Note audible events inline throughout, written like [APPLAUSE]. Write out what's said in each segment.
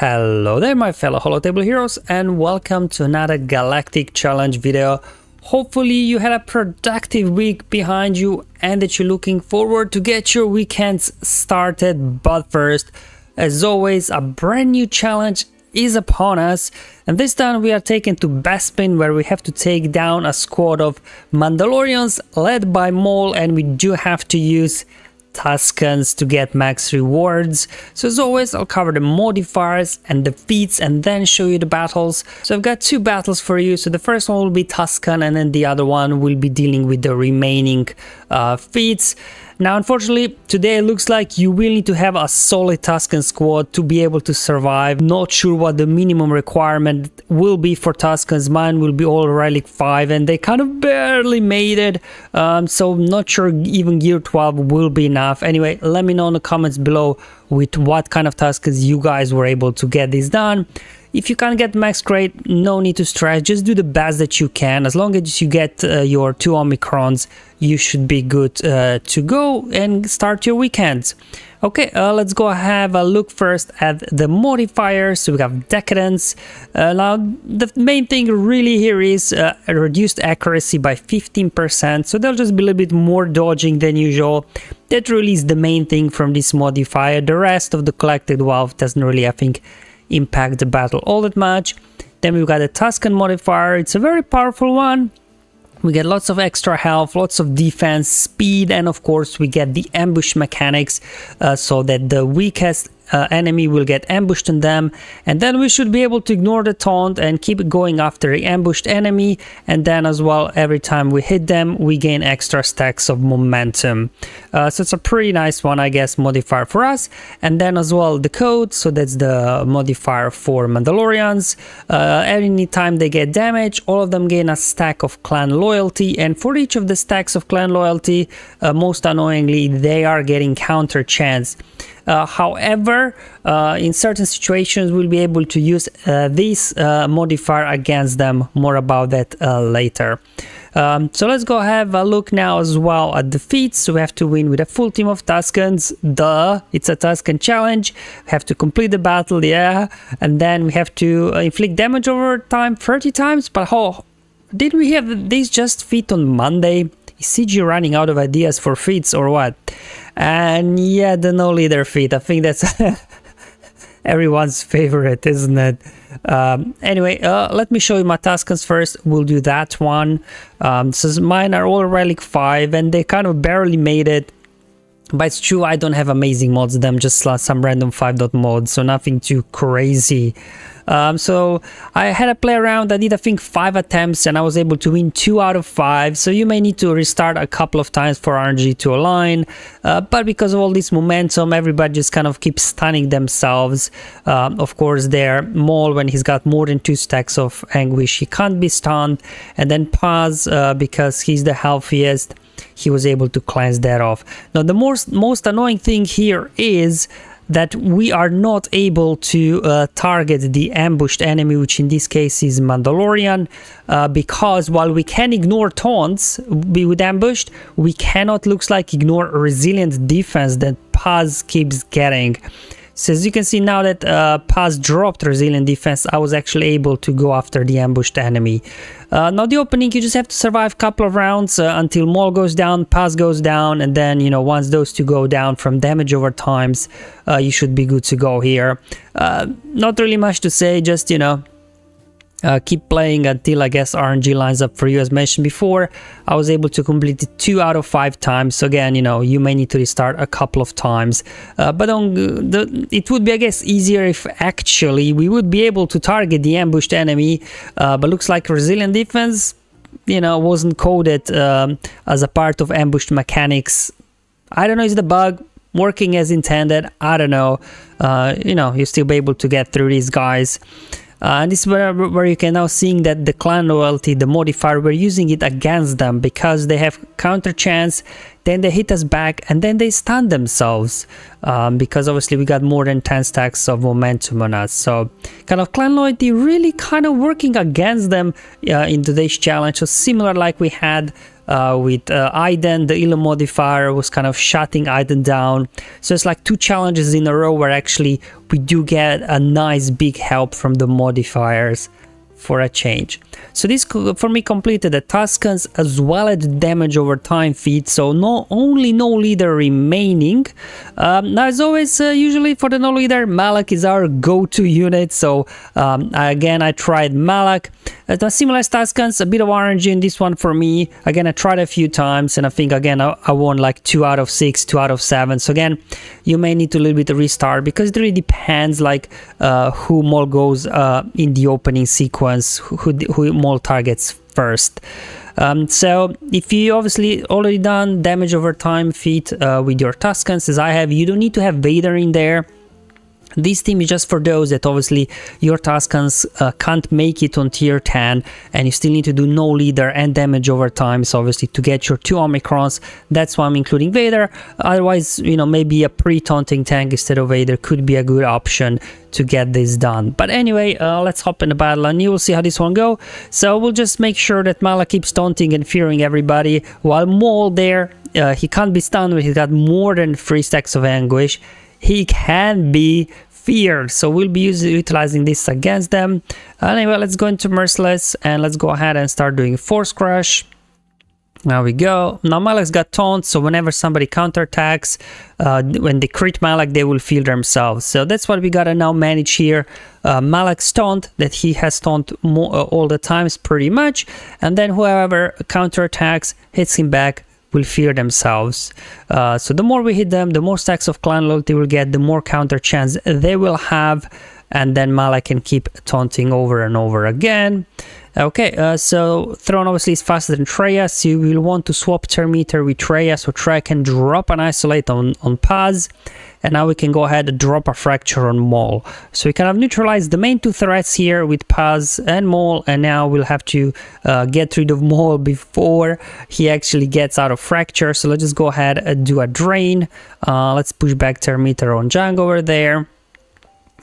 Hello there my fellow Holotable heroes and welcome to another Galactic Challenge video. Hopefully you had a productive week behind you and that you're looking forward to get your weekends started. But first, as always, a brand new challenge is upon us and this time we are taken to Bespin where we have to take down a squad of Mandalorians led by Maul and we do have to use Tuskens to get max rewards. So as always, I'll cover the modifiers and the feats and then show you the battles. So I've got two battles for you. So the first one will be Tusken and then the other one will be dealing with the remaining uh, feats. Now, unfortunately, today it looks like you will need to have a solid Tusken squad to be able to survive. Not sure what the minimum requirement will be for Tuskens. Mine will be all Relic 5 and they kind of barely made it. Um, so not sure even Gear 12 will be enough. Anyway, let me know in the comments below with what kind of Tuskens you guys were able to get this done. If you can't get max grade, no need to stress, just do the best that you can. As long as you get uh, your two Omicrons, you should be good uh, to go and start your weekends. Okay, uh, let's go have a look first at the modifiers. So we have Decadence. Uh, now, the main thing really here is uh, reduced accuracy by 15%. So there'll just be a little bit more dodging than usual. That really is the main thing from this modifier. The rest of the collected wealth doesn't really, I think, impact the battle all that much. Then we've got a Tusken modifier. It's a very powerful one. We get lots of extra health, lots of defense, speed, and of course we get the ambush mechanics uh, so that the weakest uh, enemy will get ambushed on them and then we should be able to ignore the taunt and keep going after the ambushed enemy and then as well every time we hit them we gain extra stacks of momentum. Uh, so it's a pretty nice one I guess modifier for us. And then as well the code so that's the modifier for Mandalorians. Uh, anytime they get damage all of them gain a stack of clan loyalty and for each of the stacks of clan loyalty uh, most annoyingly they are getting counter chance however, uh, in certain situations, we'll be able to use uh, this modifier against them. More about that later. Um, so let's go have a look now as well at the feats. We have to win with a full team of Tuskens. Duh, it's a Tusken challenge. We have to complete the battle, yeah. And then we have to inflict damage over time 30 times. But how did we have this just feat on Monday? Is CG running out of ideas for feats or what? And yeah, the no leader feat. I think that's [LAUGHS] everyone's favorite, isn't it? Um, anyway, uh, let me show you my Tuskens first. We'll do that one. Um, so mine are all Relic 5 and they kind of barely made it. But it's true, I don't have amazing mods, them just some random 5 dot mods, so nothing too crazy. Um, so I had a play around. I did, I think, five attempts and I was able to win two out of five. So you may need to restart a couple of times for RNG to align. Uh, but because of all this momentum, everybody just kind of keeps stunning themselves. Um, of course, there, Maul, when he's got more than two stacks of Anguish, he can't be stunned. And then Paz, uh, because he's the healthiest, he was able to cleanse that off. Now, the most, most annoying thing here is that we are not able to uh, target the ambushed enemy, which in this case is Mandalorian, uh, because while we can ignore taunts be with ambushed, we cannot, looks like, ignore resilient defense that Paz keeps getting. So as you can see now that uh, Paz dropped resilient defense, I was actually able to go after the ambushed enemy. Uh, now the opening, you just have to survive a couple of rounds uh, until Maul goes down, Paz goes down, and then, you know, once those two go down from damage over times, uh, you should be good to go here. Uh, not really much to say, just, you know, uh, keep playing until I guess RNG lines up for you as mentioned before. I was able to complete it two out of five times. So again, you know, you may need to restart a couple of times. Uh, but on the, it would be, I guess, easier if actually we would be able to target the ambushed enemy. Uh, but looks like resilient defense, you know, wasn't coded um, as a part of ambushed mechanics. I don't know, is the bug working as intended? I don't know. Uh, you know, you still be able to get through these guys. Uh, and this is where, where you can now seeing that the clan loyalty, the modifier, we're using it against them because they have counter chance, then they hit us back and then they stun themselves um, because obviously we got more than 10 stacks of momentum on us. So kind of clan loyalty really kind of working against them uh, in today's challenge. So similar like we had uh, with uh, Iden, the Elo modifier was kind of shutting Iden down. So it's like two challenges in a row where actually we do get a nice big help from the modifiers for a change. So this for me completed the Tuskens as well as the damage over time feat. So no only no leader remaining. Um, as always, uh, usually for the no leader, Malak is our go-to unit. So um, again, I tried Malak. Uh, similar Tuskens, a bit of RNG in this one for me. Again, I tried a few times and I think again I, I won like two out of six, two out of seven. So again, you may need to a little bit restart because it really depends like uh, who more goes uh, in the opening sequence, who, who more targets first. Um, so if you obviously already done damage over time feat uh, with your Tuskens as I have, you don't need to have Vader in there. This team is just for those that obviously your Tuskens uh, can't make it on tier 10 and you still need to do no leader and damage over time. So obviously to get your two Omicrons, that's why I'm including Vader. Otherwise, you know, maybe a pre-taunting tank instead of Vader could be a good option to get this done. But anyway, uh, let's hop in the battle and you will see how this one go. So we'll just make sure that Malak keeps taunting and fearing everybody while Maul there, uh, he can't be stunned, but he's got more than three stacks of anguish he can be feared. So we'll be utilizing this against them. Anyway, let's go into Merciless and let's go ahead and start doing Force Crush. There we go. Now Malak's got taunt, so whenever somebody counterattacks, uh, when they crit Malak, they will feel themselves. So that's what we gotta now manage here. Uh, Malak's taunt, that he has taunt uh, all the times pretty much, and then whoever counterattacks hits him back will fear themselves. Uh, so the more we hit them, the more stacks of clan loyalty will get, the more counter chance they will have, and then Malak can keep taunting over and over again. Okay, uh, so Thrawn obviously is faster than Traya, so you will want to swap Terminator with Traya, so Traya can drop an Isolate on, on Paz, and now we can go ahead and drop a Fracture on Maul. So we kind of neutralize the main two threats here with Paz and Maul, and now we'll have to uh, get rid of Maul [LAUGHS] before he actually gets out of Fracture, so let's just go ahead and do a Drain. Uh, let's push back Terminator on Jango over there.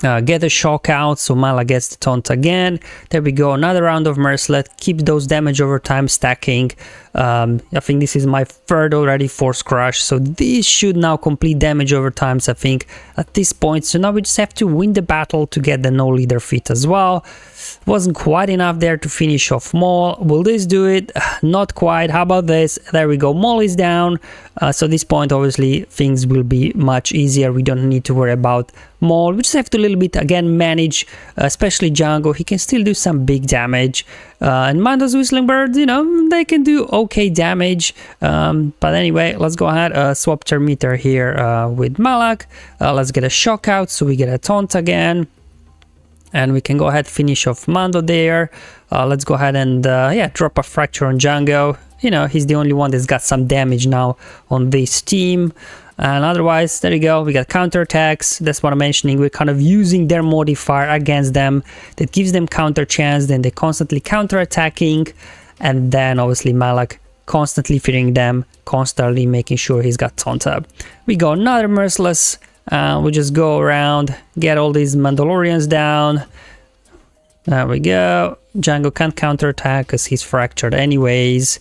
Uh, get a shock out, so Malak gets the taunt again. There we go, another round of Merciless. Keep those damage over time stacking. Um, I think this is my third already Force Crush, so this should now complete damage over times, I think, at this point. So now we just have to win the battle to get the no leader feat as well. Wasn't quite enough there to finish off Maul. Will this do it? [SIGHS] Not quite. How about this? There we go. Maul is down. Uh, so this point, obviously, things will be much easier. We don't need to worry about Maul. We just have to little bit, again, manage, uh, especially Jango. He can still do some big damage. Uh, and Mando's Whistling Birds, you know, they can do okay damage. Um, but anyway, let's go ahead, uh, swap Terminator here uh, with Malak. Uh, let's get a shock out so we get a taunt again. And we can go ahead finish off Mando there. Uh, let's go ahead and, yeah, drop a Fracture on Jango. You know, he's the only one that's got some damage now on this team. And otherwise, there you go, we got counterattacks. That's what I'm mentioning. We're kind of using their modifier against them. That gives them counter chance. Then they're constantly counterattacking. And then obviously Malak constantly fearing them, constantly making sure he's got taunt up. We got another Merciless. Uh, we just go around, get all these Mandalorians down. There we go. Jango can't counterattack because he's fractured anyways.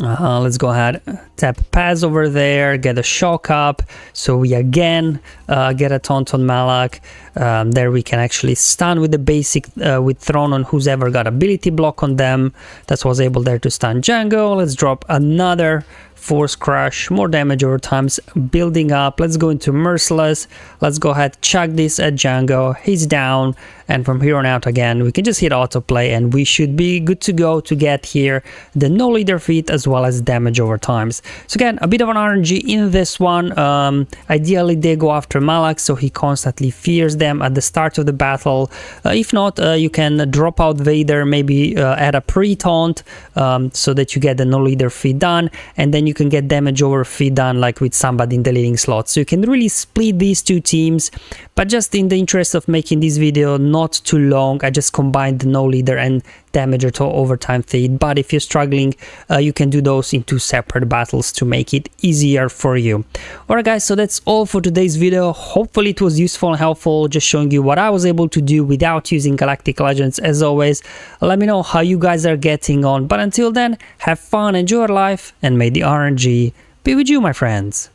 Uh, let's go ahead, tap Paz over there, get a shock up. So we again uh, get a taunt on Malak. Um, there we can actually stun with the basic, uh, with Thrawn on who's ever got ability block on them. That was able there to stun Jango. Let's drop another Force Crush, more damage over times, building up. Let's go into Merciless. Let's go ahead, chuck this at Jango He's down. And from here on out again, we can just hit autoplay and we should be good to go to get here the no leader feat as well as damage over times. So again, a bit of an RNG in this one. Um, ideally, they go after Malak, so he constantly fears them at the start of the battle. Uh, if not, uh, you can drop out Vader, maybe uh, add a pre-taunt um, so that you get the no leader feat done. And then you can get damage over feat done like with somebody in the leading slot. So you can really split these two teams, but just in the interest of making this video not too long, I just combined the no leader and damage at overtime feed. but if you're struggling uh, you can do those in two separate battles to make it easier for you. Alright guys so that's all for today's video. Hopefully it was useful and helpful just showing you what I was able to do without using Galactic Legends as always. Let me know how you guys are getting on. But until then have fun enjoy life and may the RNG be with you my friends